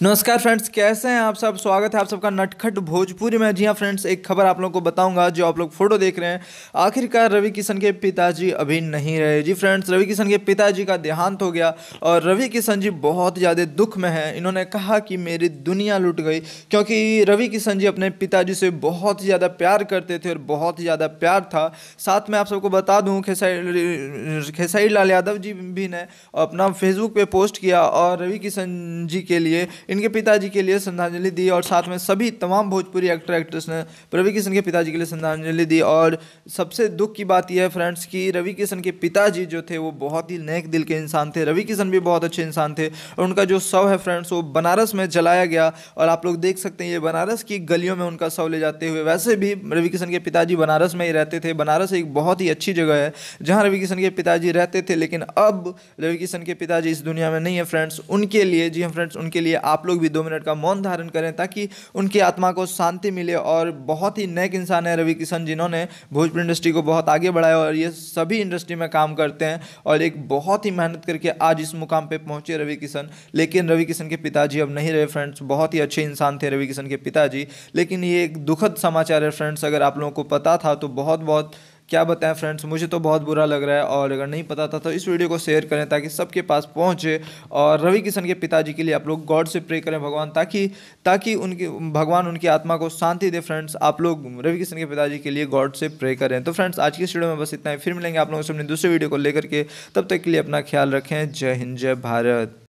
नमस्कार फ्रेंड्स, कैसे हैं आप सब? स्वागत है आप सबका नटखट भोजपुरी में। जी हाँ फ्रेंड्स, एक खबर आप लोगों को बताऊँगा, जो आप लोग फ़ोटो देख रहे हैं। आखिरकार रवि किशन के पिताजी अभी नहीं रहे। जी फ्रेंड्स, रवि किशन के पिताजी का देहांत हो गया और रवि किशन जी बहुत ज़्यादा दुख में हैं। इन्होंने कहा कि मेरी दुनिया लुट गई, क्योंकि रवि किशन जी अपने पिताजी से बहुत ज़्यादा प्यार करते थे और बहुत ज़्यादा प्यार था। साथ में आप सबको बता दूँ खेसाई खेसाई लाल यादव जी भी ने अपना फेसबुक पर पोस्ट किया और रवि किशन जी के लिए इनके पिताजी के लिए श्रद्धांजलि दी और साथ में सभी तमाम भोजपुरी एक्टर एक्ट्रेस ने रवि किशन के पिताजी के लिए श्रद्धांजलि दी। और सबसे दुख की बात यह है फ्रेंड्स कि रवि किशन के पिताजी जो थे, वो बहुत ही नेक दिल के इंसान थे। रवि किशन भी बहुत अच्छे इंसान थे और उनका जो शव है फ्रेंड्स, वो बनारस में जलाया गया। और आप लोग देख सकते हैं, ये बनारस की गलियों में उनका शव ले जाते हुए वैसे भी रवि किशन के पिताजी बनारस में ही रहते थे। बनारस एक बहुत ही अच्छी जगह है जहाँ रवि किशन के पिताजी रहते थे, लेकिन अब रवि किशन के पिताजी इस दुनिया में नहीं है फ्रेंड्स। उनके लिए, जी हाँ फ्रेंड्स, उनके लिए आप लोग भी दो मिनट का मौन धारण करें ताकि उनकी आत्मा को शांति मिले और बहुत ही नेक इंसान है रवि किशन जिन्होंने भोजपुर इंडस्ट्री को बहुत आगे बढ़ाया और ये सभी इंडस्ट्री में काम करते हैं और एक बहुत ही मेहनत करके आज इस मुकाम पर पहुँचे रवि किशन लेकिन रवि किशन के पिताजी अब नहीं रहे फ्रेंड्स बहुत ही अच्छे इंसान थे रवि किशन के पिताजी। लेकिन ये एक दुखद समाचार है फ्रेंड्स अगर आप लोगों को पता था तो बहुत बहुत क्या बताएँ फ्रेंड्स मुझे तो बहुत बुरा लग रहा है और अगर नहीं पता था तो इस वीडियो को शेयर करें ताकि सबके पास पहुँचे और रवि किशन के पिताजी के लिए आप लोग गॉड से प्रे करें भगवान ताकि ताकि उनकी, भगवान उनकी आत्मा को शांति दे फ्रेंड्स आप लोग रवि किशन के पिताजी के लिए गॉड से प्रे करें। तो फ्रेंड्स आज की इस वीडियो में बस इतना ही। फिर मिलेंगे आप लोगों से अपने दूसरे वीडियो को लेकर के। तब तक के लिए अपना ख्याल रखें। जय हिंद, जय भारत।